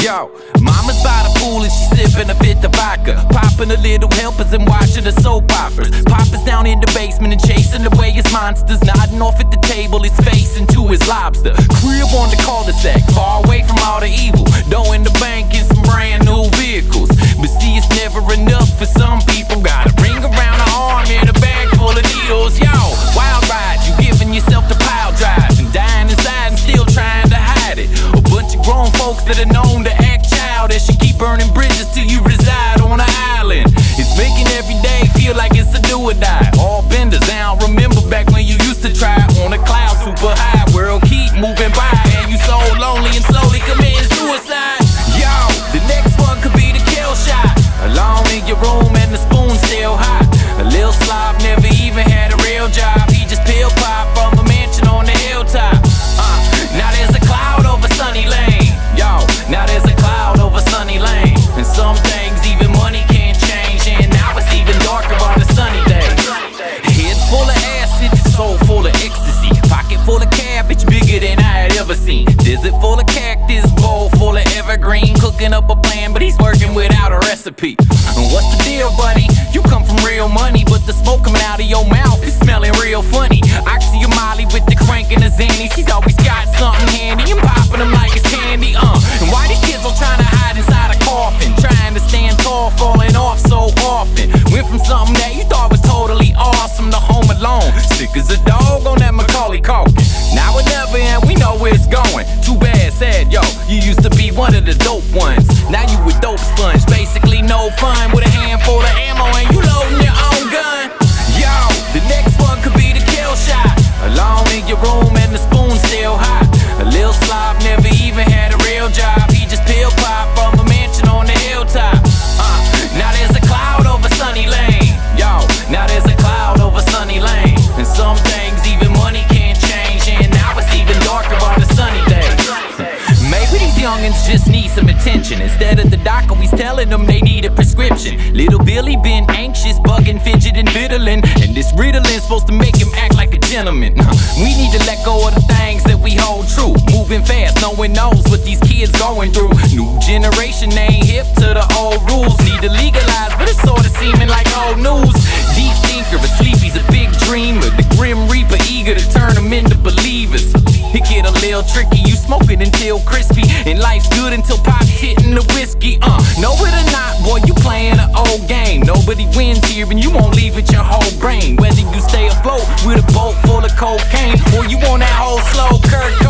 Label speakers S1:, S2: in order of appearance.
S1: Yo, mama's by the pool and she sipping a fifth of vodka. Popping a little helpers and watching the soap operas. Papa's down in the basement and chasing away his monsters. Nodding off at the table, his face into his lobster. Crib on the cul-de-sac, far away from all the evil. Dough in the bank and some brand new vehicles. But see, it's never enough for some till you reside on an island. It's making every day feel like it's a do or die. Seen. Desert full of cactus, bowl full of evergreen. Cooking up a plan, but he's working without a recipe. And what's the deal, buddy? You come from real money, but the smoke coming out of your mouth is smelling real funny. Oxy Molly with the crank and the zanny. She's always going. Too bad, sad, yo. You used to be one of the dope ones. Now you a dope sponge. Basically, no fun with a handful of ammo some attention. Instead of the doc always telling them they need a prescription. Little Billy been anxious, bugging, fidgeting, fiddling. And this Ritalin supposed to make him act like a gentleman. We need to let go of the things that we hold true. Moving fast, no one knows what these kids going through. New generation ain't hip to the old rules. Need to legalize, but it's sorta seeming like old news. Thinker, a sleepy's a big dreamer. The grim reaper eager to turn them into believers. It get a little tricky, you smoke it until crispy. And life's good until pop's hitting the whiskey. Uh, know it or not, boy, you playing an old game. Nobody wins here, and you won't leave it your whole brain. Whether you stay afloat with a boat full of cocaine, or you want that whole slow Cobain.